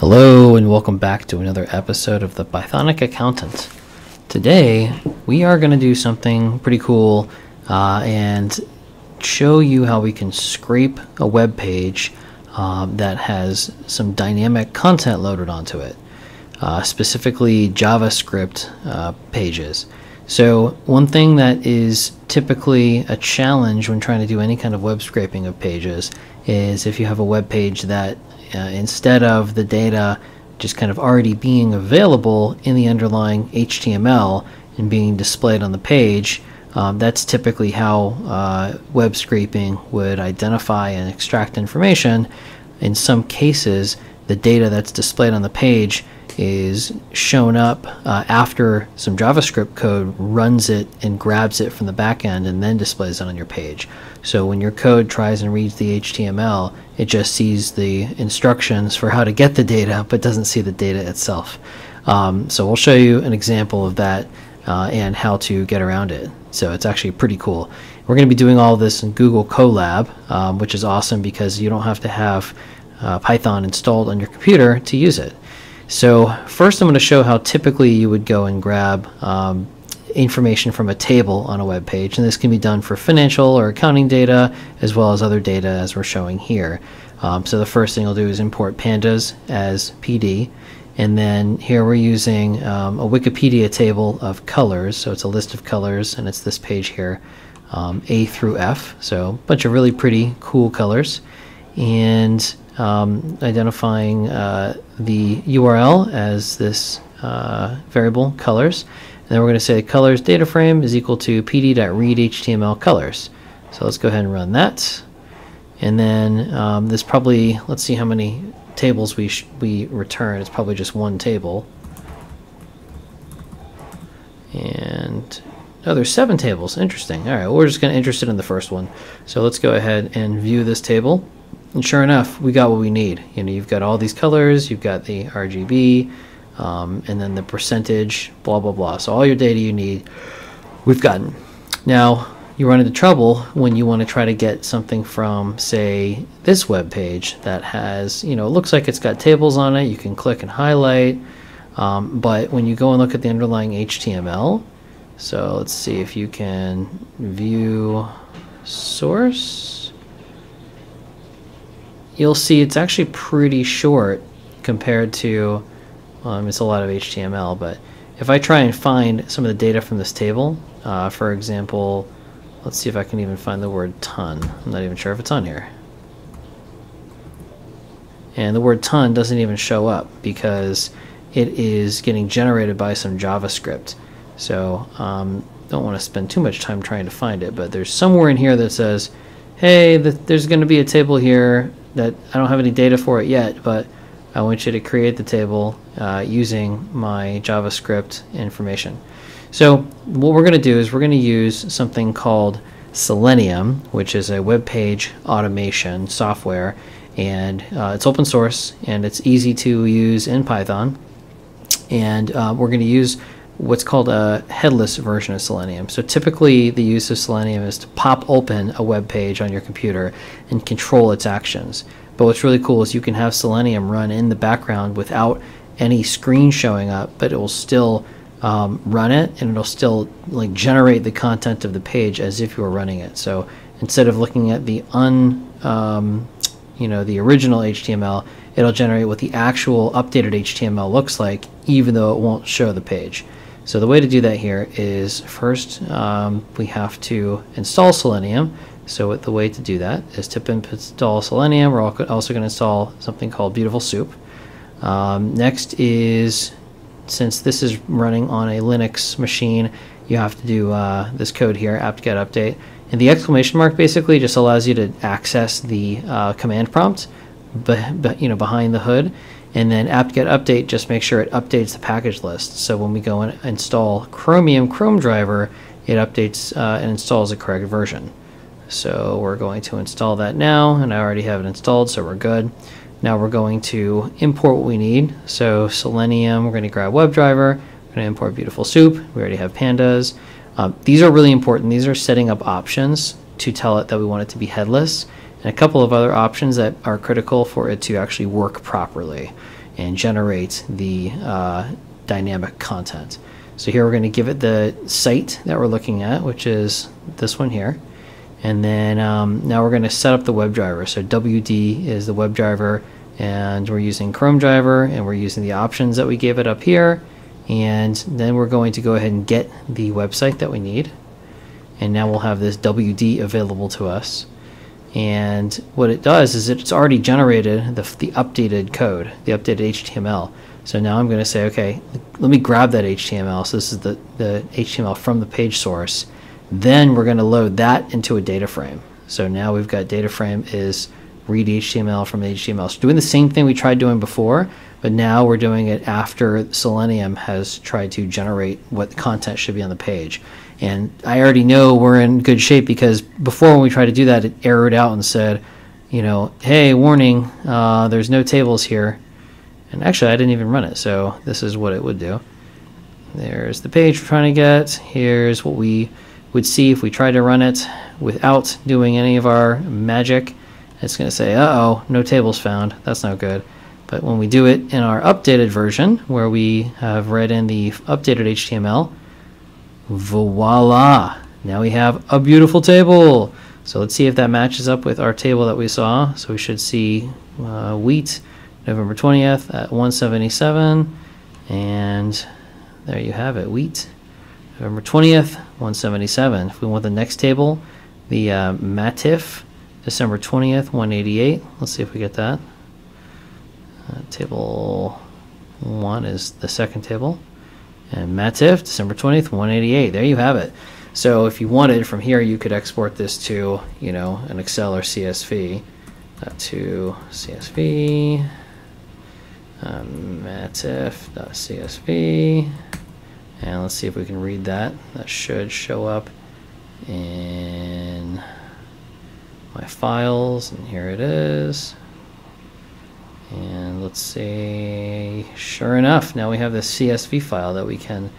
Hello, and welcome back to another episode of the Pythonic Accountant. Today, we are going to do something pretty cool uh, and show you how we can scrape a web page uh, that has some dynamic content loaded onto it, uh, specifically JavaScript uh, pages. So, one thing that is typically a challenge when trying to do any kind of web scraping of pages is if you have a web page that uh, instead of the data just kind of already being available in the underlying HTML and being displayed on the page, um, that's typically how uh, web scraping would identify and extract information. In some cases, the data that's displayed on the page is shown up uh, after some JavaScript code runs it and grabs it from the backend and then displays it on your page. So when your code tries and reads the HTML, it just sees the instructions for how to get the data, but doesn't see the data itself. Um, so we'll show you an example of that uh, and how to get around it. So it's actually pretty cool. We're going to be doing all this in Google Colab, um, which is awesome because you don't have to have uh, Python installed on your computer to use it. So first I'm going to show how typically you would go and grab um, information from a table on a web page and this can be done for financial or accounting data as well as other data as we're showing here. Um, so the first thing I'll do is import pandas as PD and then here we're using um, a Wikipedia table of colors. So it's a list of colors and it's this page here um, A through F. So a bunch of really pretty cool colors. And um, identifying uh, the URL as this uh, variable colors. And then we're going to say colors data frame is equal to pd.read colors. So let's go ahead and run that. And then um, this probably, let's see how many tables we, we return. It's probably just one table. And oh, there's seven tables. Interesting. All right, well, we're just going to interested in the first one. So let's go ahead and view this table. And sure enough, we got what we need. You know, you've got all these colors, you've got the RGB, um, and then the percentage, blah, blah, blah. So all your data you need, we've gotten. Now, you run into trouble when you want to try to get something from, say, this web page that has, you know, it looks like it's got tables on it. You can click and highlight. Um, but when you go and look at the underlying HTML, so let's see if you can view source you'll see it's actually pretty short compared to, um, it's a lot of HTML, but if I try and find some of the data from this table, uh, for example, let's see if I can even find the word ton. I'm not even sure if it's on here. And the word ton doesn't even show up because it is getting generated by some JavaScript. So um, don't want to spend too much time trying to find it, but there's somewhere in here that says, hey, the, there's going to be a table here that I don't have any data for it yet, but I want you to create the table uh, using my JavaScript information. So what we're going to do is we're going to use something called Selenium, which is a web page automation software, and uh, it's open source and it's easy to use in Python. And uh, we're going to use what's called a headless version of Selenium. So typically the use of Selenium is to pop open a web page on your computer and control its actions. But what's really cool is you can have Selenium run in the background without any screen showing up, but it will still um, run it and it'll still like generate the content of the page as if you were running it. So instead of looking at the un, um, you know, the original HTML, it'll generate what the actual updated HTML looks like, even though it won't show the page. So the way to do that here is first um, we have to install Selenium. So the way to do that is to install Selenium. We're also going to install something called Beautiful Soup. Um, next is, since this is running on a Linux machine, you have to do uh, this code here, apt-get update. And the exclamation mark basically just allows you to access the uh, command prompt, but you know behind the hood and then apt-get update just make sure it updates the package list. So when we go and install chromium chrome driver it updates uh, and installs the correct version. So we're going to install that now and I already have it installed so we're good. Now we're going to import what we need. So selenium we're going to grab WebDriver we're going to import beautiful soup we already have pandas. Um, these are really important. These are setting up options to tell it that we want it to be headless and a couple of other options that are critical for it to actually work properly. and generate the uh, dynamic content. So here we're going to give it the site that we're looking at, which is this one here. And then um, now we're going to set up the WebDriver. So WD is the WebDriver, and we're using Chrome driver, and we're using the options that we gave it up here. And then we're going to go ahead and get the website that we need. And now we'll have this WD available to us. And what it does is it's already generated the, the updated code, the updated HTML. So now I'm going to say, okay, let me grab that HTML. So this is the, the HTML from the page source. Then we're going to load that into a data frame. So now we've got data frame is read HTML from HTML. So doing the same thing we tried doing before, but now we're doing it after Selenium has tried to generate what the content should be on the page. And I already know we're in good shape because before when we tried to do that, it errored out and said, you know, hey, warning, uh, there's no tables here. And actually, I didn't even run it, so this is what it would do. There's the page we're trying to get. Here's what we would see if we tried to run it without doing any of our magic. It's going to say, uh-oh, no tables found. That's not good. But when we do it in our updated version, where we have read in the updated HTML, voila! Now we have a beautiful table. So let's see if that matches up with our table that we saw. So we should see uh, wheat November 20th at 177. And there you have it, wheat. November 20th, 177. If we want the next table, the uh, Matif, December 20th, 188. Let's see if we get that. Uh, table 1 is the second table. And Matif, December 20th, 188. There you have it. So if you wanted from here, you could export this to, you know, an Excel or CSV. Uh, to CSV, um, matif.csv. And let's see if we can read that. That should show up in my files. And here it is. Let's see, sure enough, now we have this CSV file that we can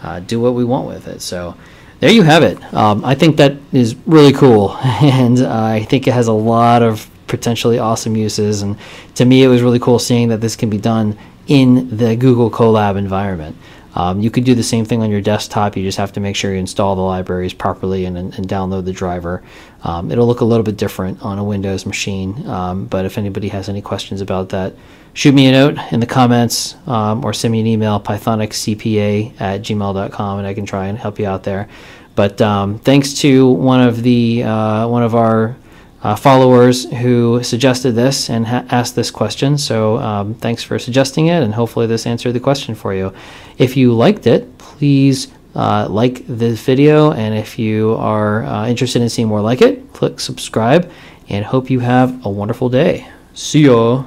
uh, do what we want with it. So there you have it. Um, I think that is really cool. And uh, I think it has a lot of potentially awesome uses. And to me, it was really cool seeing that this can be done in the Google Colab environment. Um, you could do the same thing on your desktop. You just have to make sure you install the libraries properly and, and, and download the driver. Um, it'll look a little bit different on a Windows machine, um, but if anybody has any questions about that, shoot me a note in the comments um, or send me an email, pythoniccpa at gmail.com, and I can try and help you out there. But um, thanks to one of the uh, one of our uh, followers who suggested this and asked this question. So um, thanks for suggesting it, and hopefully this answered the question for you. If you liked it, please uh, like this video, and if you are uh, interested in seeing more like it, click subscribe, and hope you have a wonderful day. See ya!